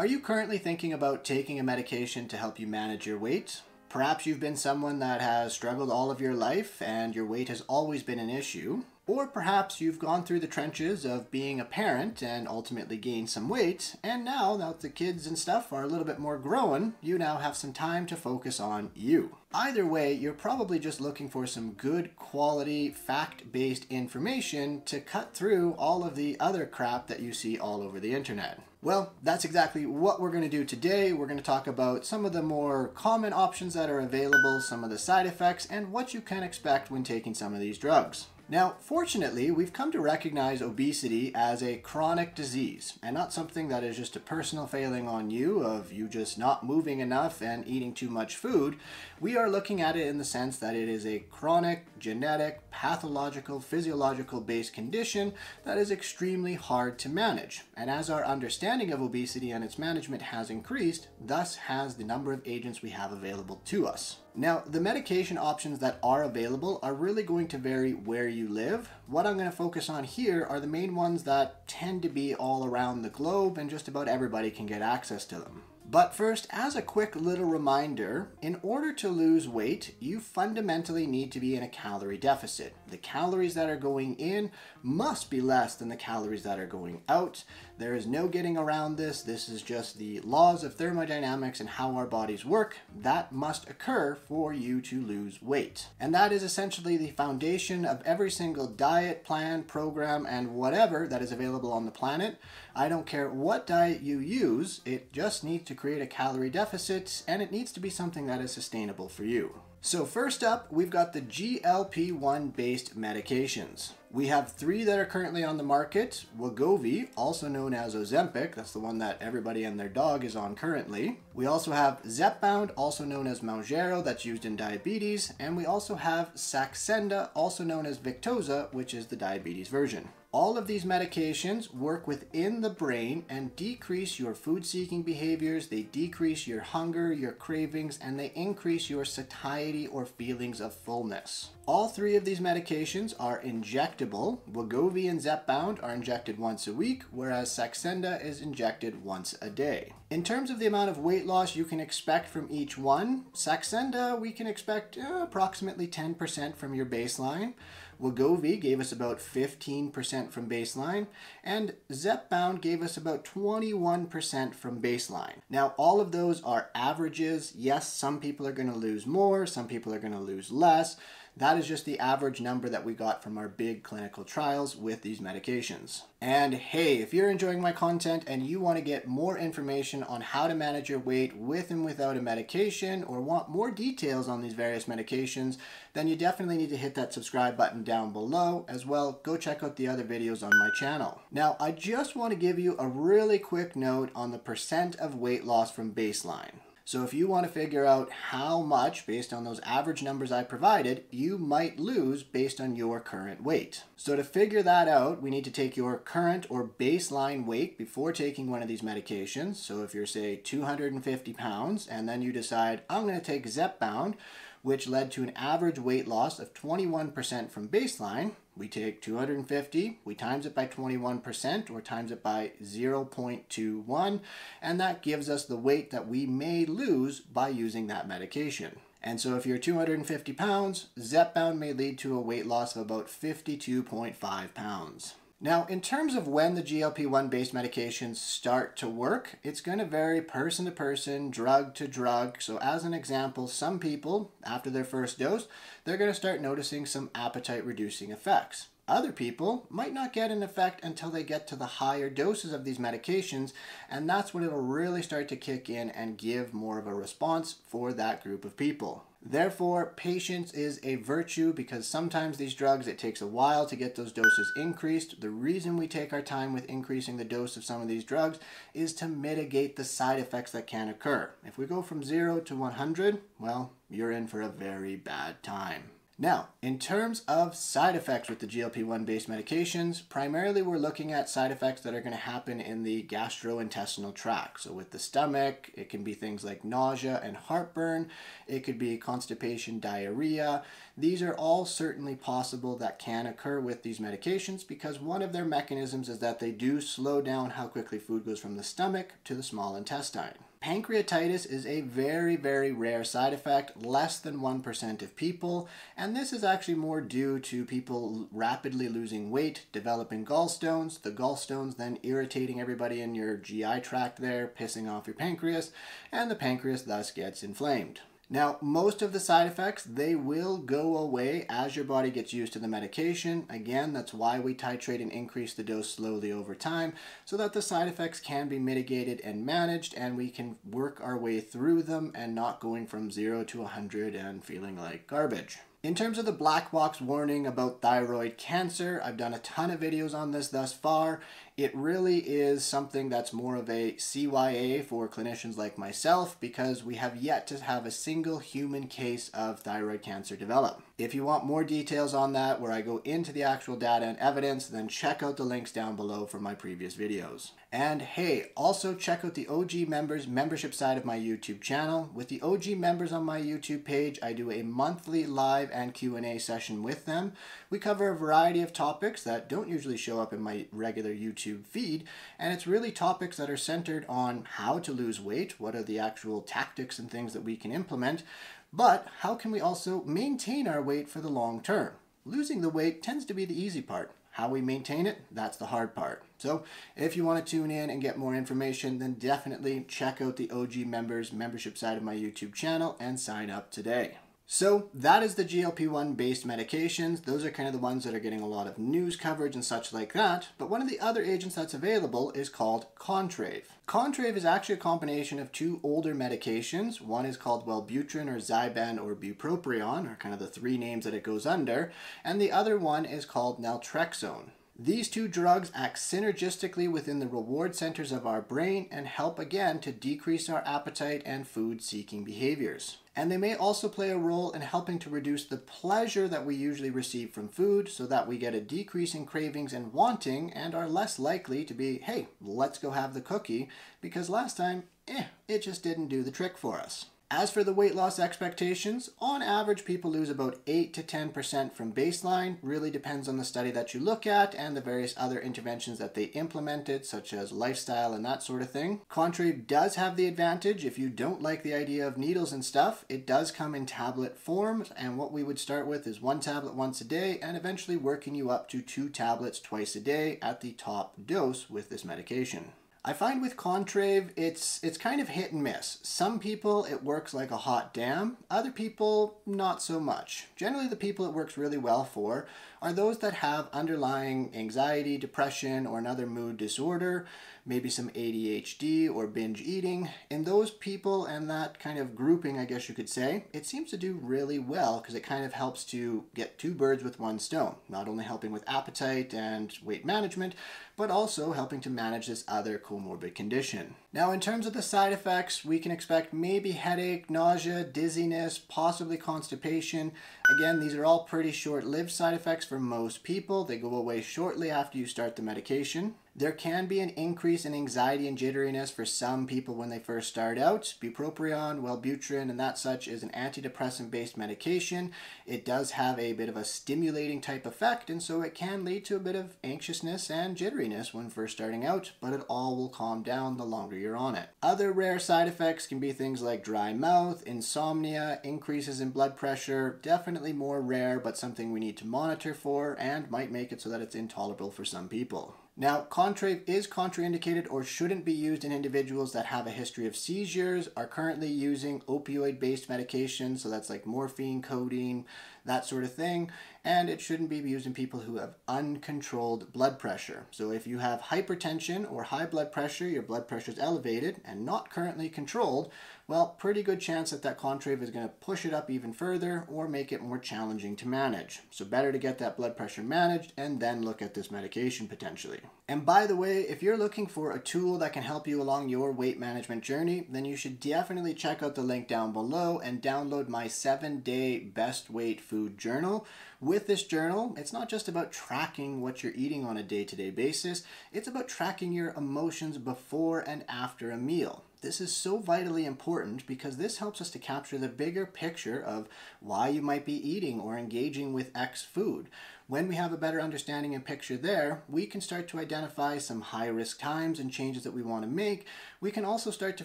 Are you currently thinking about taking a medication to help you manage your weight? Perhaps you've been someone that has struggled all of your life and your weight has always been an issue. Or perhaps you've gone through the trenches of being a parent and ultimately gained some weight, and now that the kids and stuff are a little bit more grown, you now have some time to focus on you. Either way, you're probably just looking for some good quality, fact based information to cut through all of the other crap that you see all over the internet. Well, that's exactly what we're going to do today. We're going to talk about some of the more common options that are available, some of the side effects, and what you can expect when taking some of these drugs. Now, fortunately, we've come to recognize obesity as a chronic disease and not something that is just a personal failing on you of you just not moving enough and eating too much food. We are looking at it in the sense that it is a chronic, genetic, pathological, physiological based condition that is extremely hard to manage. And as our understanding of obesity and its management has increased, thus has the number of agents we have available to us. Now, the medication options that are available are really going to vary where you live. What I'm going to focus on here are the main ones that tend to be all around the globe and just about everybody can get access to them. But first, as a quick little reminder, in order to lose weight, you fundamentally need to be in a calorie deficit. The calories that are going in must be less than the calories that are going out. There is no getting around this. This is just the laws of thermodynamics and how our bodies work. That must occur for you to lose weight. And that is essentially the foundation of every single diet, plan, program, and whatever that is available on the planet. I don't care what diet you use, it just needs to create a calorie deficit and it needs to be something that is sustainable for you. So first up, we've got the GLP-1 based medications. We have three that are currently on the market. Wegovy, also known as Ozempic, that's the one that everybody and their dog is on currently. We also have Zepbound, also known as Mounjaro, that's used in diabetes. And we also have Saxenda, also known as Victoza, which is the diabetes version. All of these medications work within the brain and decrease your food seeking behaviors, they decrease your hunger, your cravings, and they increase your satiety or feelings of fullness. All three of these medications are injectable. Wegovy and Zepbound are injected once a week, whereas Saxenda is injected once a day. In terms of the amount of weight loss you can expect from each one, Saxenda we can expect uh, approximately 10% from your baseline. Wegovy gave us about 15% from baseline, and Zepbound gave us about 21% from baseline. Now, all of those are averages. Yes, some people are going to lose more, some people are going to lose less. That is just the average number that we got from our big clinical trials with these medications. And hey, if you're enjoying my content and you want to get more information on how to manage your weight with and without a medication or want more details on these various medications, then you definitely need to hit that subscribe button down below. As well, go check out the other videos on my channel. Now, I just want to give you a really quick note on the percent of weight loss from baseline. So if you want to figure out how much, based on those average numbers I provided, you might lose based on your current weight. So to figure that out, we need to take your current or baseline weight before taking one of these medications. So if you're say 250 pounds and then you decide, I'm going to take Zepbound, which led to an average weight loss of 21% from baseline. We take 250, we times it by 21% or times it by 0.21, and that gives us the weight that we may lose by using that medication. And so if you're 250 pounds, Zepbound may lead to a weight loss of about 52.5 pounds. Now, in terms of when the GLP-1 based medications start to work, it's going to vary person to person, drug to drug. So as an example, some people, after their first dose, they're going to start noticing some appetite reducing effects. Other people might not get an effect until they get to the higher doses of these medications, and that's when it'll really start to kick in and give more of a response for that group of people. Therefore, patience is a virtue because sometimes these drugs, it takes a while to get those doses increased. The reason we take our time with increasing the dose of some of these drugs is to mitigate the side effects that can occur. If we go from 0 to 100, well, you're in for a very bad time. Now, in terms of side effects with the GLP-1 based medications, primarily we're looking at side effects that are going to happen in the gastrointestinal tract. So with the stomach, it can be things like nausea and heartburn. It could be constipation, diarrhea. These are all certainly possible that can occur with these medications because one of their mechanisms is that they do slow down how quickly food goes from the stomach to the small intestine. Pancreatitis is a very, very rare side effect, less than 1% of people, and this is actually more due to people rapidly losing weight, developing gallstones, the gallstones then irritating everybody in your GI tract there, pissing off your pancreas, and the pancreas thus gets inflamed. Now, most of the side effects, they will go away as your body gets used to the medication. Again, that's why we titrate and increase the dose slowly over time so that the side effects can be mitigated and managed and we can work our way through them and not going from 0 to 100 and feeling like garbage. In terms of the black box warning about thyroid cancer, I've done a ton of videos on this thus far. It really is something that's more of a CYA for clinicians like myself because we have yet to have a single human case of thyroid cancer develop. If you want more details on that where I go into the actual data and evidence, then check out the links down below for my previous videos. And hey, also check out the OG members membership side of my YouTube channel. With the OG members on my YouTube page, I do a monthly live and Q&A session with them. We cover a variety of topics that don't usually show up in my regular YouTube feed, and it's really topics that are centered on how to lose weight, what are the actual tactics and things that we can implement, but how can we also maintain our weight for the long term? Losing the weight tends to be the easy part. How we maintain it, that's the hard part. So if you want to tune in and get more information, then definitely check out the OG members membership side of my YouTube channel and sign up today. So that is the GLP-1 based medications. Those are kind of the ones that are getting a lot of news coverage and such like that. But one of the other agents that's available is called Contrave. Contrave is actually a combination of two older medications. One is called Wellbutrin or Zyban or Bupropion, are kind of the three names that it goes under. And the other one is called Naltrexone. These two drugs act synergistically within the reward centers of our brain and help again to decrease our appetite and food seeking behaviors and they may also play a role in helping to reduce the pleasure that we usually receive from food so that we get a decrease in cravings and wanting and are less likely to be, hey, let's go have the cookie because last time, eh, it just didn't do the trick for us. As for the weight loss expectations, on average, people lose about 8 to 10% from baseline. Really depends on the study that you look at and the various other interventions that they implemented, such as lifestyle and that sort of thing. Contrave does have the advantage if you don't like the idea of needles and stuff, it does come in tablet form. And what we would start with is one tablet once a day and eventually working you up to two tablets twice a day at the top dose with this medication. I find with Contrave, it's it's kind of hit and miss. Some people it works like a hot damn, other people not so much. Generally the people it works really well for are those that have underlying anxiety, depression, or another mood disorder, maybe some ADHD or binge eating. In those people and that kind of grouping, I guess you could say, it seems to do really well because it kind of helps to get two birds with one stone, not only helping with appetite and weight management, but also helping to manage this other comorbid condition. Now, in terms of the side effects, we can expect maybe headache, nausea, dizziness, possibly constipation. Again, these are all pretty short-lived side effects for most people. They go away shortly after you start the medication. There can be an increase in anxiety and jitteriness for some people when they first start out. Bupropion, Wellbutrin, and that such is an antidepressant based medication. It does have a bit of a stimulating type effect, and so it can lead to a bit of anxiousness and jitteriness when first starting out, but it all will calm down the longer you're on it. Other rare side effects can be things like dry mouth, insomnia, increases in blood pressure, definitely more rare, but something we need to monitor for and might make it so that it's intolerable for some people. Now, Contrave is contraindicated or shouldn't be used in individuals that have a history of seizures, are currently using opioid-based medications, so that's like morphine, codeine, that sort of thing, and it shouldn't be used in people who have uncontrolled blood pressure. So if you have hypertension or high blood pressure, your blood pressure is elevated and not currently controlled, well, pretty good chance that that Contrave is going to push it up even further or make it more challenging to manage. So better to get that blood pressure managed and then look at this medication potentially. And by the way, if you're looking for a tool that can help you along your weight management journey, then you should definitely check out the link down below and download my seven day best weight food journal. With this journal, it's not just about tracking what you're eating on a day to day basis, it's about tracking your emotions before and after a meal. This is so vitally important because this helps us to capture the bigger picture of why you might be eating or engaging with X food. When we have a better understanding and picture there, we can start to identify some high risk times and changes that we want to make. We can also start to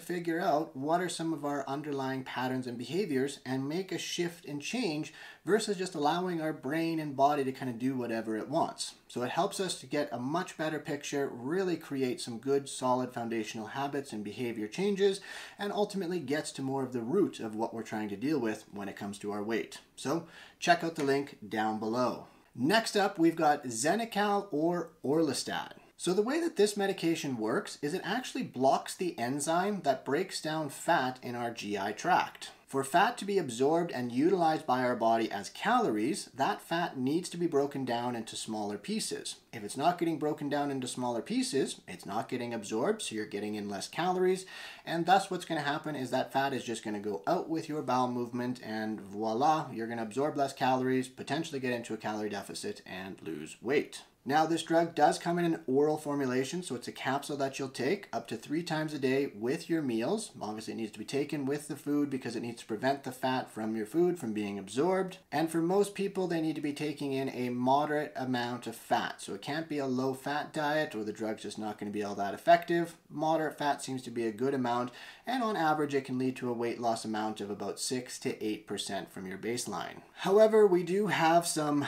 figure out what are some of our underlying patterns and behaviors and make a shift and change versus just allowing our brain and body to kind of do whatever it wants. So it helps us to get a much better picture, really create some good solid foundational habits and behavior changes, and ultimately gets to more of the root of what we're trying to deal with when it comes to our weight. So check out the link down below. Next up, we've got Xenical or Orlistat. So the way that this medication works is it actually blocks the enzyme that breaks down fat in our GI tract. For fat to be absorbed and utilized by our body as calories, that fat needs to be broken down into smaller pieces. If it's not getting broken down into smaller pieces, it's not getting absorbed, so you're getting in less calories, and thus what's going to happen is that fat is just going to go out with your bowel movement, and voila, you're going to absorb less calories, potentially get into a calorie deficit, and lose weight. Now, this drug does come in an oral formulation, so it's a capsule that you'll take up to three times a day with your meals. Obviously, it needs to be taken with the food because it needs to prevent the fat from your food from being absorbed. And for most people, they need to be taking in a moderate amount of fat. So it can't be a low fat diet or the drug's just not going to be all that effective. Moderate fat seems to be a good amount, and on average, it can lead to a weight loss amount of about 6 to 8% from your baseline. However, we do have some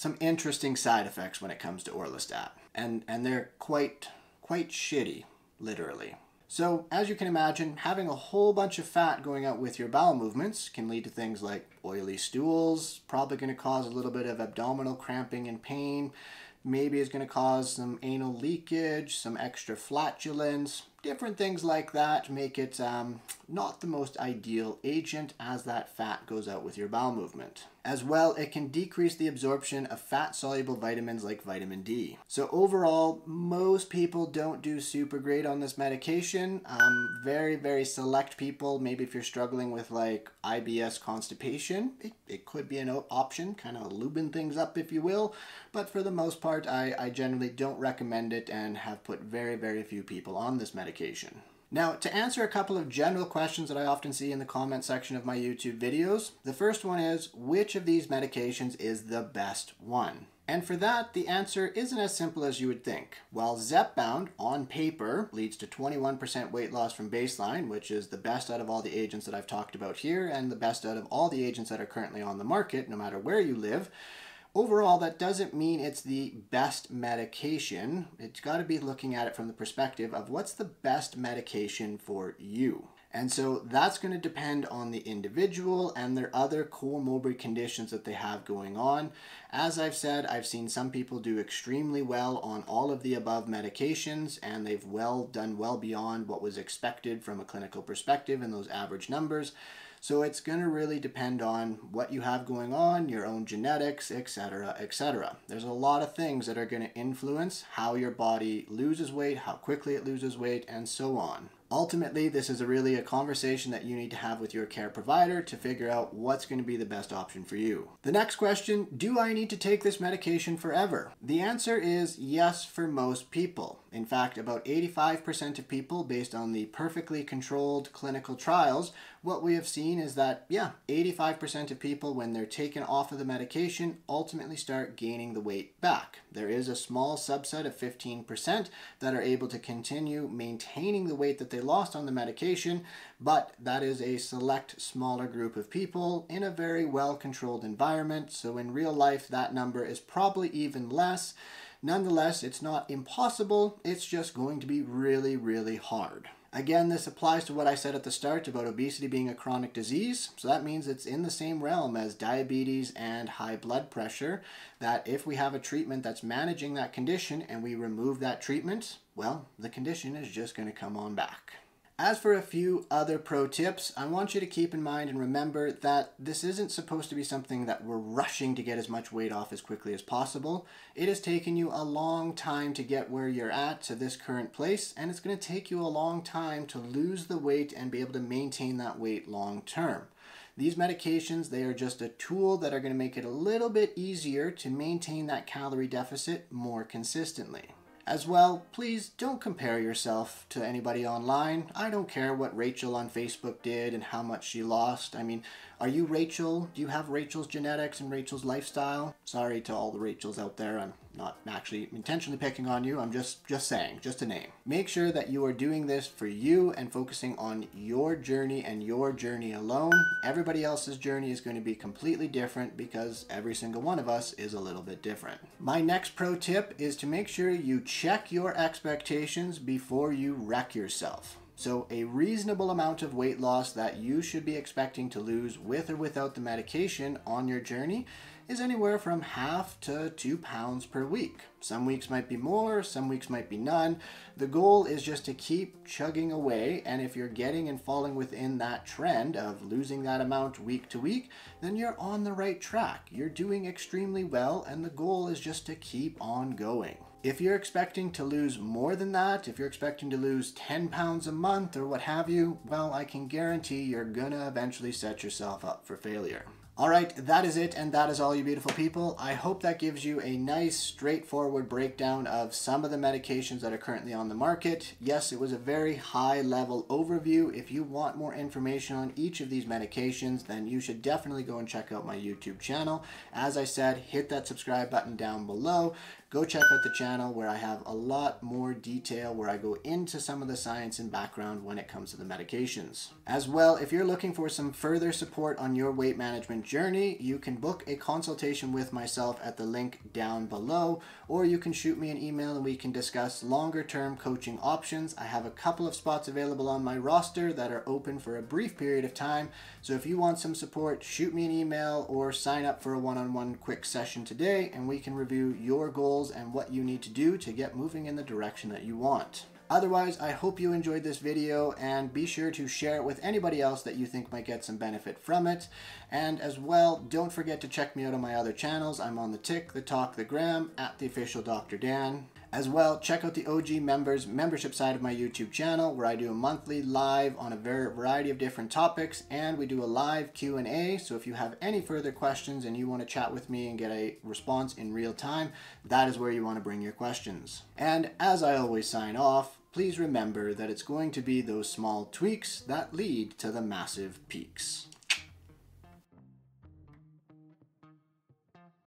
some interesting side effects when it comes to orlistat, and and they're quite quite shitty, literally. So, as you can imagine, having a whole bunch of fat going out with your bowel movements can lead to things like oily stools, probably going to cause a little bit of abdominal cramping and pain, maybe is going to cause some anal leakage, some extra flatulence, different things like that make it um, not the most ideal agent as that fat goes out with your bowel movement. As well, it can decrease the absorption of fat soluble vitamins like vitamin D. So, overall, most people don't do super great on this medication. Um, very, very select people, maybe if you're struggling with like IBS constipation, it, it could be an option, kind of lubing things up, if you will. But for the most part, I, I generally don't recommend it and have put very, very few people on this medication. Now, to answer a couple of general questions that I often see in the comment section of my YouTube videos, the first one is, which of these medications is the best one? And for that, the answer isn't as simple as you would think. While Zepbound, on paper, leads to 21% weight loss from baseline, which is the best out of all the agents that I've talked about here, and the best out of all the agents that are currently on the market, no matter where you live, Overall, that doesn't mean it's the best medication. It's got to be looking at it from the perspective of what's the best medication for you. And so that's going to depend on the individual and their other comorbid conditions that they have going on. As I've said, I've seen some people do extremely well on all of the above medications and they've well done well beyond what was expected from a clinical perspective in those average numbers. So it's going to really depend on what you have going on, your own genetics, etc., etc. There's a lot of things that are going to influence how your body loses weight, how quickly it loses weight, and so on. Ultimately, this is a really a conversation that you need to have with your care provider to figure out what's going to be the best option for you. The next question, do I need to take this medication forever? The answer is yes for most people. In fact, about 85% of people, based on the perfectly controlled clinical trials, what we have seen is that, yeah, 85% of people, when they're taken off of the medication, ultimately start gaining the weight back. There is a small subset of 15% that are able to continue maintaining the weight that they lost on the medication, but that is a select smaller group of people in a very well controlled environment. So in real life, that number is probably even less. Nonetheless, it's not impossible, it's just going to be really, really hard. Again, this applies to what I said at the start about obesity being a chronic disease. So that means it's in the same realm as diabetes and high blood pressure. That if we have a treatment that's managing that condition and we remove that treatment, well, the condition is just going to come on back. As for a few other pro tips, I want you to keep in mind and remember that this isn't supposed to be something that we're rushing to get as much weight off as quickly as possible. It has taken you a long time to get where you're at to this current place, and it's going to take you a long time to lose the weight and be able to maintain that weight long term. These medications, they are just a tool that are going to make it a little bit easier to maintain that calorie deficit more consistently. As well, please don't compare yourself to anybody online. I don't care what Rachel on Facebook did and how much she lost. I mean, are you Rachel? Do you have Rachel's genetics and Rachel's lifestyle? Sorry to all the Rachels out there. I'm not actually intentionally picking on you. I'm just just saying, just a name. Make sure that you are doing this for you and focusing on your journey and your journey alone. Everybody else's journey is going to be completely different because every single one of us is a little bit different. My next pro tip is to make sure you check your expectations before you wreck yourself. So a reasonable amount of weight loss that you should be expecting to lose with or without the medication on your journey is anywhere from half to two pounds per week. Some weeks might be more, some weeks might be none. The goal is just to keep chugging away, and if you're getting and falling within that trend of losing that amount week to week, then you're on the right track. You're doing extremely well, and the goal is just to keep on going. If you're expecting to lose more than that, if you're expecting to lose 10 pounds a month or what have you, well, I can guarantee you're gonna eventually set yourself up for failure. All right, that is it, and that is all you beautiful people. I hope that gives you a nice, straightforward breakdown of some of the medications that are currently on the market. Yes, it was a very high level overview. If you want more information on each of these medications, then you should definitely go and check out my YouTube channel. As I said, hit that subscribe button down below go check out the channel where I have a lot more detail where I go into some of the science and background when it comes to the medications. As well, if you're looking for some further support on your weight management journey, you can book a consultation with myself at the link down below, or you can shoot me an email and we can discuss longer term coaching options. I have a couple of spots available on my roster that are open for a brief period of time. So if you want some support, shoot me an email or sign up for a one-on-one -on -one quick session today and we can review your goals goals and what you need to do to get moving in the direction that you want. Otherwise, I hope you enjoyed this video and be sure to share it with anybody else that you think might get some benefit from it. And as well, don't forget to check me out on my other channels. I'm on the Tick, the Talk, the Gram, at the official Dr. Dan. As well, check out the OG members membership side of my YouTube channel where I do a monthly live on a variety of different topics and we do a live Q&A. So if you have any further questions and you want to chat with me and get a response in real time, that is where you want to bring your questions. And as I always sign off, please remember that it's going to be those small tweaks that lead to the massive peaks.